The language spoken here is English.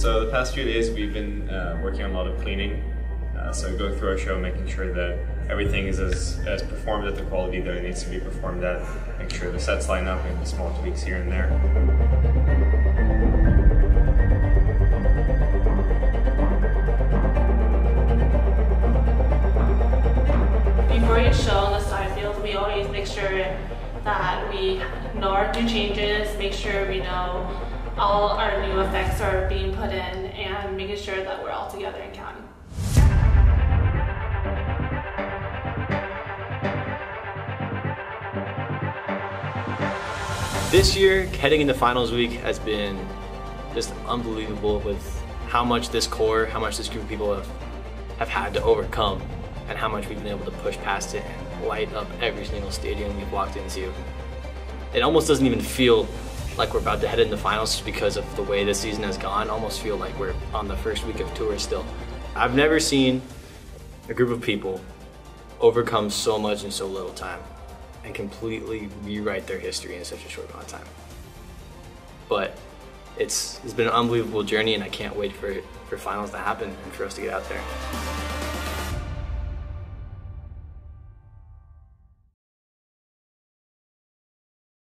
So the past few days we've been uh, working on a lot of cleaning. Uh, so going through our show, making sure that everything is as, as performed at the quality that it needs to be performed at. Make sure the sets line up and the small tweaks here and there. Before each show on the side field, we always make sure that we know our new changes, make sure we know all our new effects are being put in, and making sure that we're all together in counting. This year, heading into finals week has been just unbelievable with how much this corps, how much this group of people have, have had to overcome, and how much we've been able to push past it and light up every single stadium we've walked into. It almost doesn't even feel like we're about to head into finals just because of the way this season has gone. Almost feel like we're on the first week of tour still. I've never seen a group of people overcome so much in so little time and completely rewrite their history in such a short amount of time. But it's, it's been an unbelievable journey and I can't wait for, for finals to happen and for us to get out there.